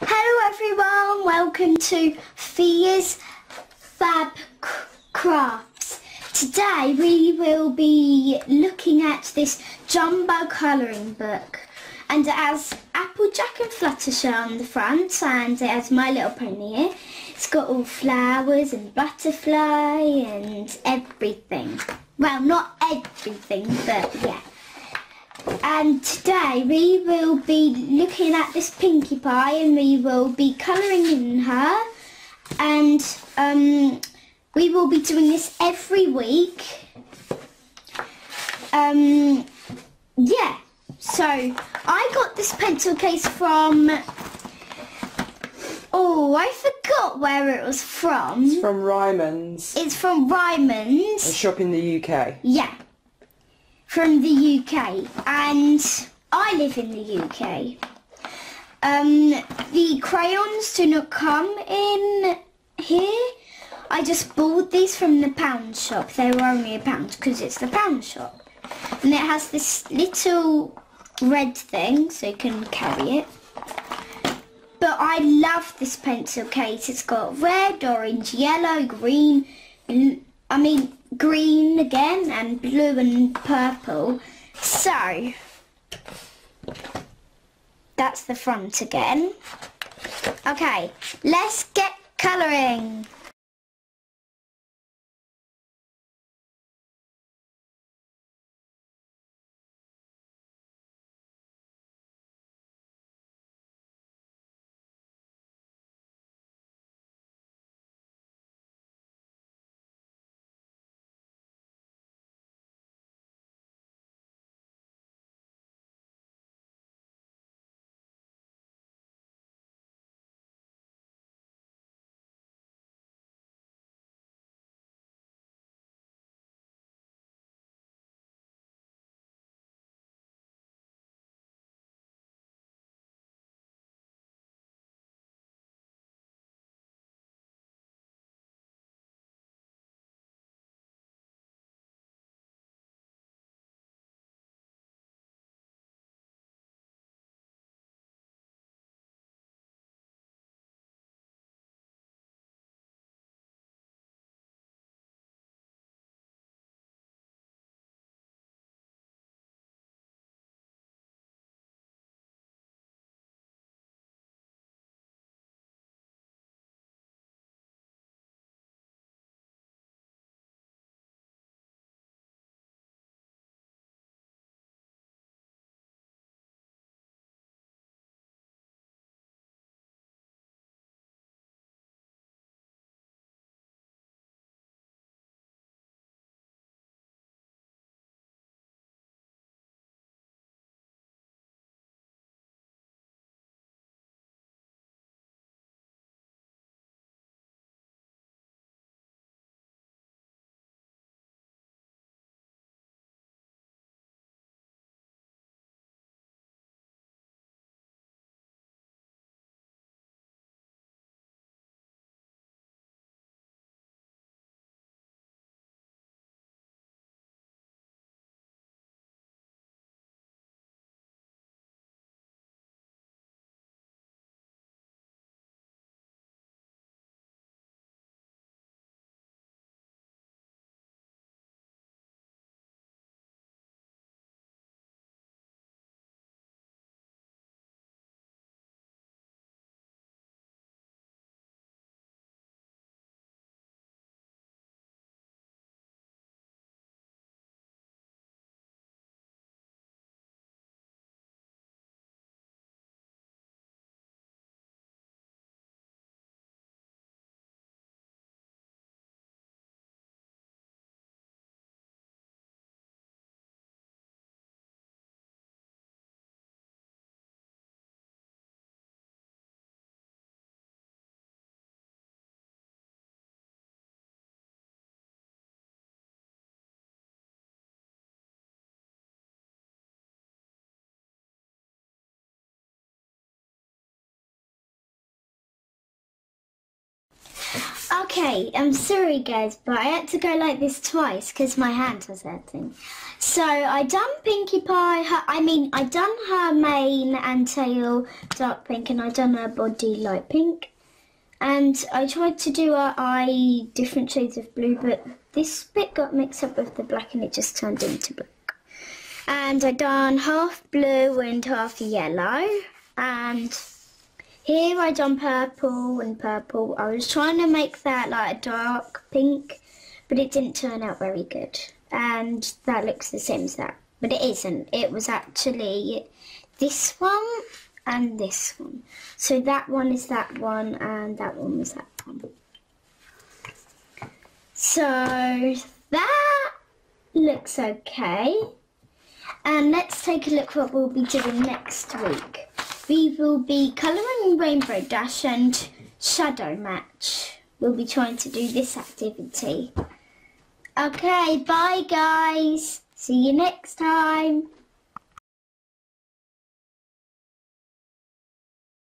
Hello everyone, welcome to Phia's Fab Crafts. Today we will be looking at this jumbo colouring book and it has Applejack and Fluttershy on the front and it has My Little Pony here. It's got all flowers and butterfly and everything. Well, not everything, but yeah. And today we will be looking at this Pinkie Pie and we will be colouring in her and um, we will be doing this every week. Um, yeah, so I got this pencil case from, oh I forgot where it was from. It's from Ryman's. It's from Ryman's. A shop in the UK. Yeah, from the UK, and I live in the UK. Um, the crayons do not come in here. I just bought these from the pound shop. They were only a pound because it's the pound shop. And it has this little red thing so you can carry it. But I love this pencil case. It's got red, orange, yellow, green, I mean green again, and blue and purple. So, that's the front again. Okay, let's get colouring. Okay, I'm sorry guys, but I had to go like this twice because my hand was hurting. So I done Pinkie Pie, her, I mean I done her mane and tail dark pink and I done her body light pink. And I tried to do her eye different shades of blue but this bit got mixed up with the black and it just turned into black. And I done half blue and half yellow and here I done purple and purple. I was trying to make that like a dark pink, but it didn't turn out very good. And that looks the same as that, but it isn't. It was actually this one and this one. So that one is that one and that one was that one. So that looks okay. And let's take a look what we'll be doing next week we will be colouring Rainbow Dash and Shadow Match. We'll be trying to do this activity. Okay, bye guys. See you next time.